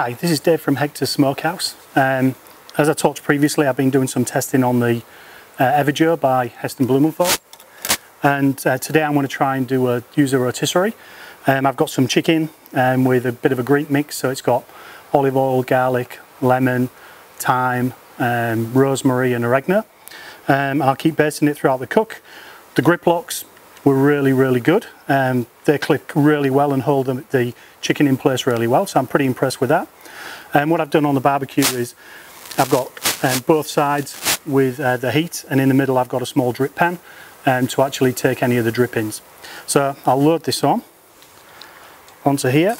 Hi, this is Dave from Hector's Smokehouse. Um, as I talked previously, I've been doing some testing on the uh, by Heston Blumenthal. And uh, today I'm going to try and do a user rotisserie. Um, I've got some chicken um, with a bit of a Greek mix, so it's got olive oil, garlic, lemon, thyme, um, rosemary and oregano. Um, I'll keep basting it throughout the cook. The grip locks were really, really good. Um, they click really well and hold the, the, chicken in place really well, so I'm pretty impressed with that. And um, what I've done on the barbecue is I've got um, both sides with uh, the heat, and in the middle I've got a small drip pan um, to actually take any of the drippings. So I'll load this on onto here.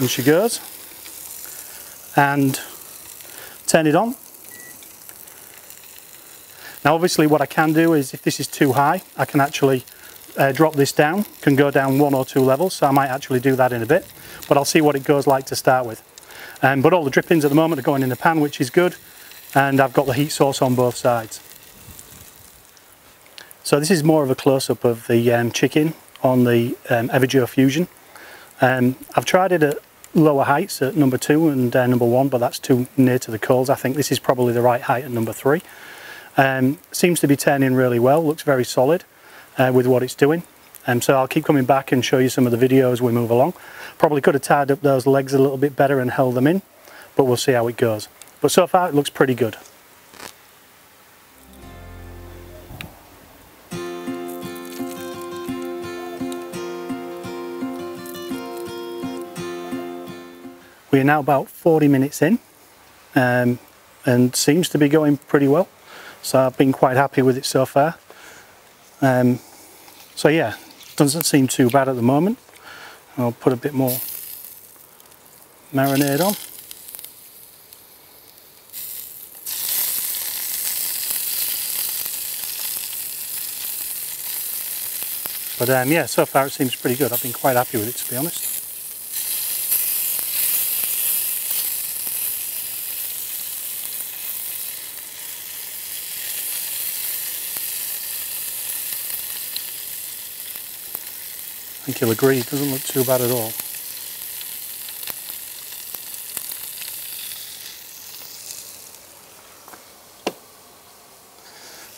And she goes. And turn it on now obviously what I can do is if this is too high, I can actually uh, drop this down, can go down one or two levels, so I might actually do that in a bit, but I'll see what it goes like to start with. Um, but all the drippings at the moment are going in the pan, which is good, and I've got the heat source on both sides. So this is more of a close-up of the um, chicken on the um, Everdure Fusion. Um, I've tried it at lower heights at number two and uh, number one, but that's too near to the coals. I think this is probably the right height at number three. Um, seems to be turning really well, looks very solid uh, with what it's doing. Um, so I'll keep coming back and show you some of the videos we move along. Probably could have tied up those legs a little bit better and held them in, but we'll see how it goes. But so far it looks pretty good. We are now about 40 minutes in um, and seems to be going pretty well. So I've been quite happy with it so far. Um, so yeah, doesn't seem too bad at the moment. I'll put a bit more marinade on. But um, yeah, so far it seems pretty good. I've been quite happy with it to be honest. I think you'll agree, it doesn't look too bad at all.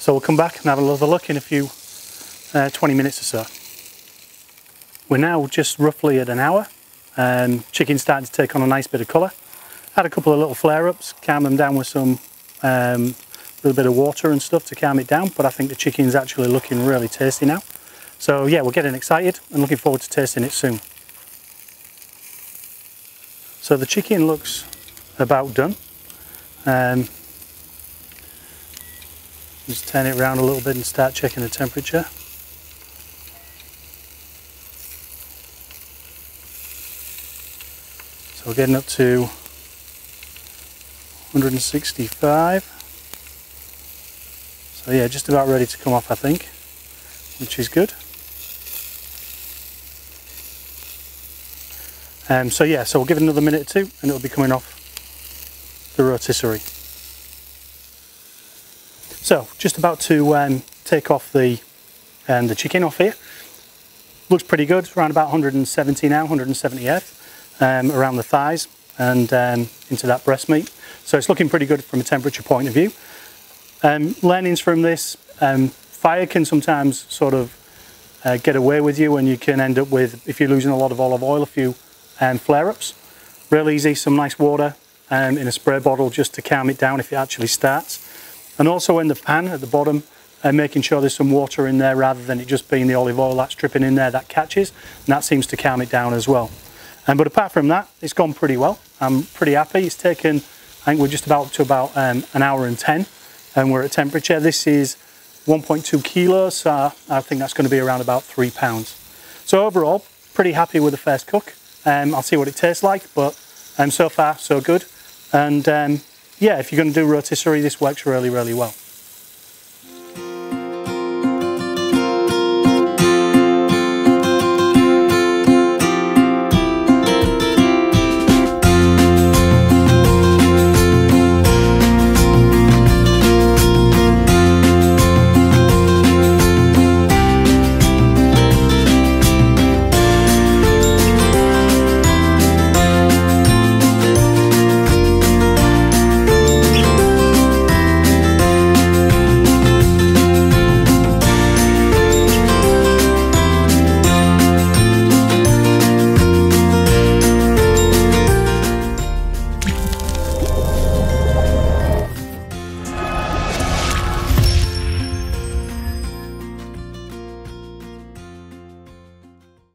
So we'll come back and have another look in a few, uh, 20 minutes or so. We're now just roughly at an hour. and chicken's starting to take on a nice bit of colour. Had a couple of little flare-ups, calm them down with some um, little bit of water and stuff to calm it down, but I think the chicken's actually looking really tasty now. So yeah, we're getting excited and looking forward to tasting it soon. So the chicken looks about done. Um, just turn it around a little bit and start checking the temperature. So we're getting up to 165. So yeah, just about ready to come off I think, which is good. Um, so yeah, so we'll give it another minute or two and it'll be coming off the rotisserie. So just about to um, take off the um, the chicken off here. Looks pretty good, around about 170 now, 178 um, around the thighs and um, into that breast meat. So it's looking pretty good from a temperature point of view. Um, learnings from this, fire can sometimes sort of uh, get away with you and you can end up with, if you're losing a lot of olive oil, a few and flare-ups. Real easy, some nice water um, in a spray bottle just to calm it down if it actually starts. And also in the pan at the bottom, uh, making sure there's some water in there rather than it just being the olive oil that's dripping in there that catches. And that seems to calm it down as well. Um, but apart from that, it's gone pretty well. I'm pretty happy. It's taken, I think we're just about to about um, an hour and 10 and we're at temperature. This is 1.2 kilos, so I think that's going to be around about three pounds. So overall, pretty happy with the first cook. Um, I'll see what it tastes like, but um, so far so good. And um, yeah, if you're going to do rotisserie, this works really, really well.